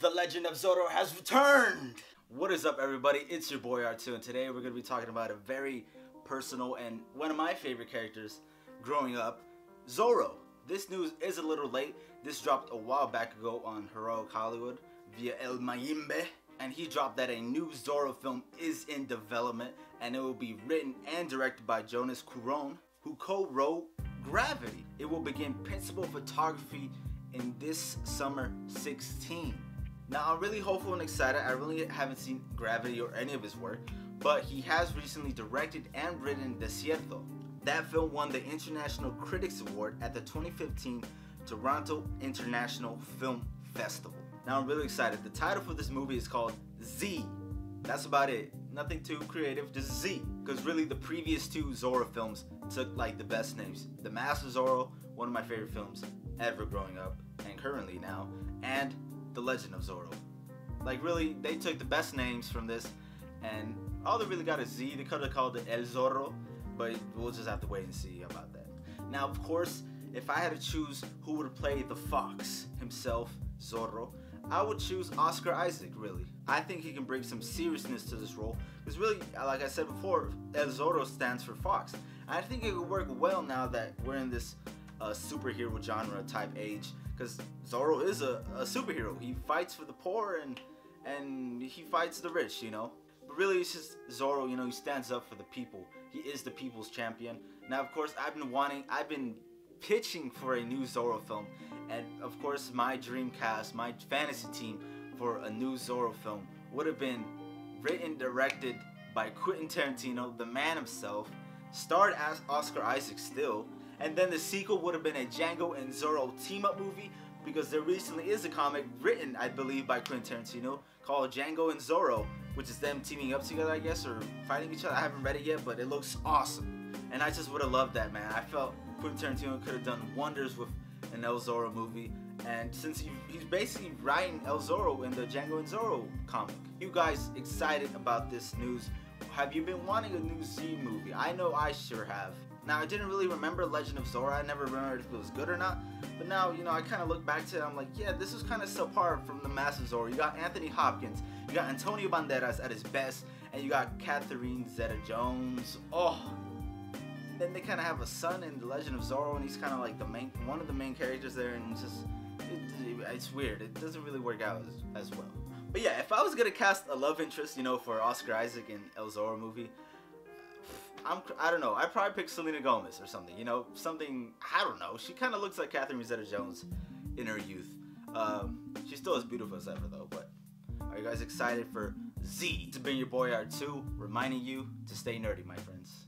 The Legend of Zorro has returned! What is up, everybody? It's your boy R2, and today we're going to be talking about a very personal and one of my favorite characters growing up, Zorro. This news is a little late. This dropped a while back ago on Heroic Hollywood via El Mayimbe, and he dropped that a new Zorro film is in development, and it will be written and directed by Jonas Cuarón, who co-wrote Gravity. It will begin principal photography in this summer 16. Now I'm really hopeful and excited. I really haven't seen Gravity or any of his work, but he has recently directed and written Desierto. That film won the International Critics Award at the 2015 Toronto International Film Festival. Now I'm really excited. The title for this movie is called Z. That's about it. Nothing too creative, just Z. Because really the previous two Zorro films took like the best names. The Mask of Zorro, one of my favorite films ever growing up and currently now, and The Legend of Zorro. Like really, they took the best names from this, and all they really got is Z. They could have called it El Zorro, but we'll just have to wait and see about that. Now, of course, if I had to choose who would play the fox himself, Zorro, I would choose Oscar Isaac, really. I think he can bring some seriousness to this role, because really, like I said before, El Zorro stands for fox. I think it would work well now that we're in this uh, superhero genre type age, because Zorro is a, a superhero. He fights for the poor and and he fights the rich, you know. But really, it's just Zorro, you know, he stands up for the people. He is the people's champion. Now, of course, I've been wanting, I've been pitching for a new Zorro film. And of course, my dream cast, my fantasy team for a new Zorro film would have been written, directed by Quentin Tarantino, the man himself, starred as Oscar Isaac still, and then the sequel would have been a Django and Zorro team-up movie because there recently is a comic written, I believe, by Quentin Tarantino called Django and Zorro, which is them teaming up together, I guess, or fighting each other. I haven't read it yet, but it looks awesome. And I just would have loved that, man. I felt Quentin Tarantino could have done wonders with an El Zorro movie. And since he, he's basically writing El Zorro in the Django and Zorro comic. You guys excited about this news? Have you been wanting a new Z movie? I know I sure have. Now, I didn't really remember Legend of Zorro. I never remembered if it was good or not. But now, you know, I kind of look back to it. I'm like, yeah, this was kind of subpar from the of Zorro. You got Anthony Hopkins. You got Antonio Banderas at his best. And you got Catherine Zeta-Jones. Oh, then they kind of have a son in The Legend of Zorro, and he's kind of like the main, one of the main characters there, and it's just, it, it's weird. It doesn't really work out as, as, well. But yeah, if I was gonna cast a love interest, you know, for Oscar Isaac in El Zorro movie, I'm, I don't know. I'd probably pick Selena Gomez or something. You know, something. I don't know. She kind of looks like Catherine Rosetta-Jones in her youth. Um, she's still as beautiful as ever, though. But are you guys excited for Z? To bring your boy R2, reminding you to stay nerdy, my friends.